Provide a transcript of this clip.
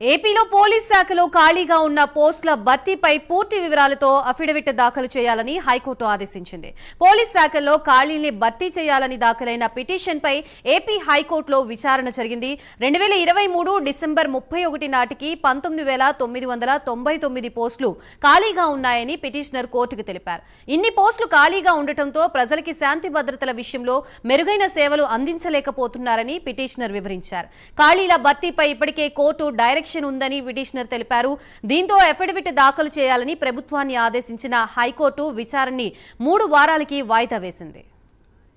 ఏపీలో పోలీస్ శాఖలో ఖాళీగా ఉన్న పోస్టుల భర్తీపై పూర్తి వివరాలతో అఫిడవిట్ దాఖలు చేయాలని హైకోర్టు ఆదేశించింది. పోలీస్ శాఖల్లో ఖాళీని భర్తీ చేయాలని దాఖలైన పిటిషన్పై ఏపీ హైకోర్టులో విచారణ జరిగింది. రెండు వేల ఇరవై మూడు డిసెంబర్ ముప్పై ఒకటి నాటికి పంతొమ్మిది వేల తొమ్మిది వందల తొంభై తొమ్మిది పోస్టులు ఖాళీగా ఉన్నాయని పిటిషనర్ కోర్టుకు తెలిపారు. ఇన్ని పోస్టులు ఖాళీగా ఉండటంతో ప్రజలకి శాంతి భద్రతల విషయంలో మెరుగైన సేవలు అందించలేకపోతున్నారని పిటిషనర్ వివరించారు. ఖాళీల భర్తీపై ఇప్పటికే కోర్టు డైరెక్ట్ డైరెక్షన్ ఉందని పిటిషనర్ తెలిపారు. దీంతో అఫిడవిట్ దాఖలు చేయాలని ప్రభుత్వాన్ని ఆదేశించిన హైకోర్టు విచారణని మూడు వారాలకి వాయిదా వేసింది.